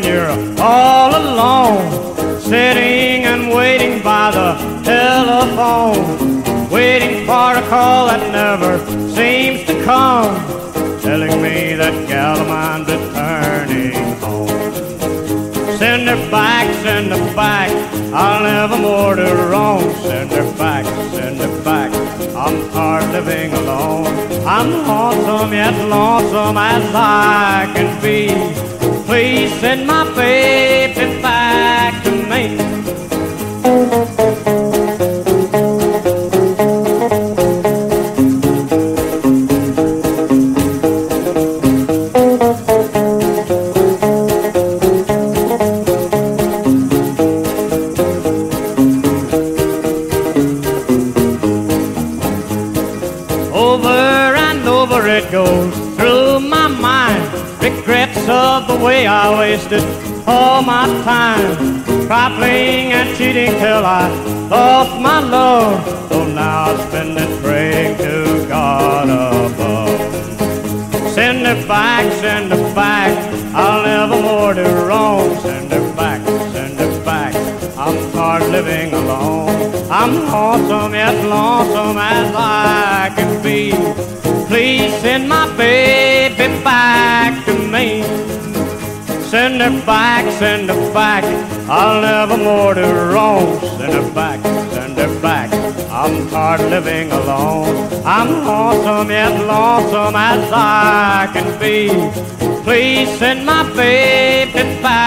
when you're all alone, sitting and waiting by the telephone, waiting for a call that never seems to come, telling me that gal of mine's returning home. Send her back, send her back, I'll never more do wrong. Send her back, send her back, I'm hard living alone. I'm lonesome, yet lonesome as I can be. It goes through my mind. Regrets of the way I wasted all my time. Trifling and cheating till I lost my love. So now I spend it praying to God above. Send her back, send her back. I'll never more do wrong. Send her back, send her back. I'm tired living alone. I'm lonesome, yet lonesome as I can be. Send her back, send her back. I'll never more do wrong. Send her back, send her back. I'm tired living alone. I'm lonesome, yet lonesome as I can be. Please send my baby back.